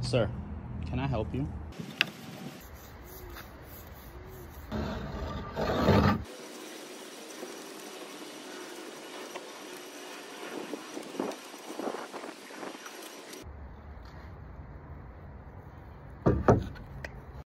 Sir, can I help you?